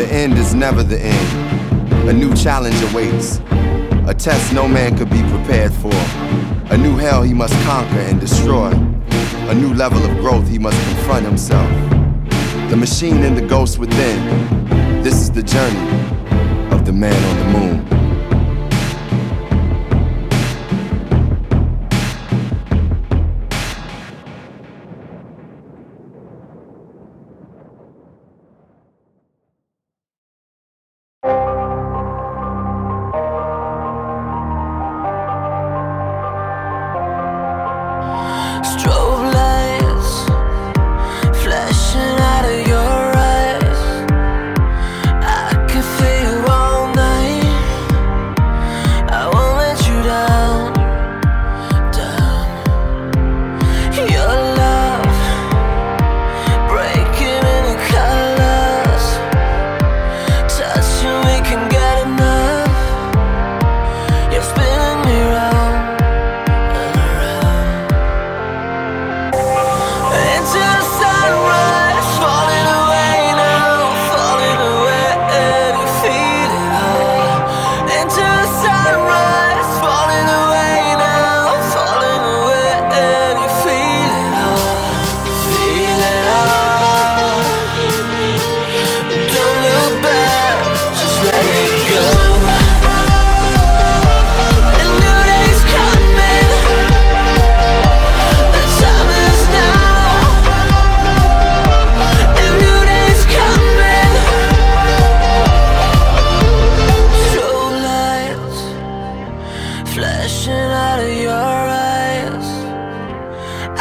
The end is never the end. A new challenge awaits. A test no man could be prepared for. A new hell he must conquer and destroy. A new level of growth he must confront himself. The machine and the ghost within. This is the journey of the man on the moon.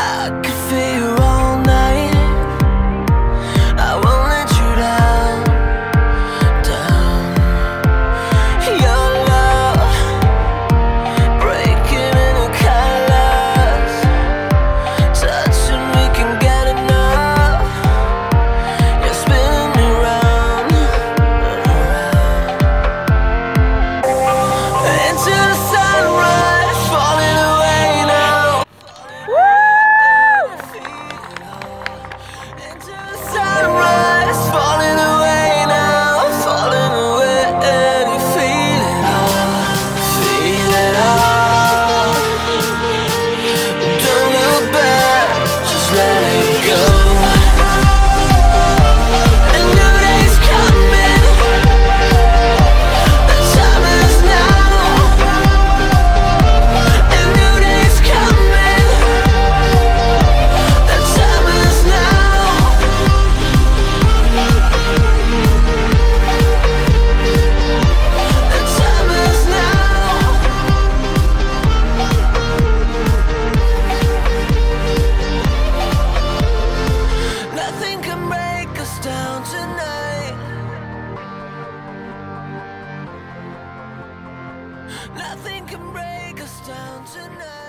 I could Nothing can break us down tonight.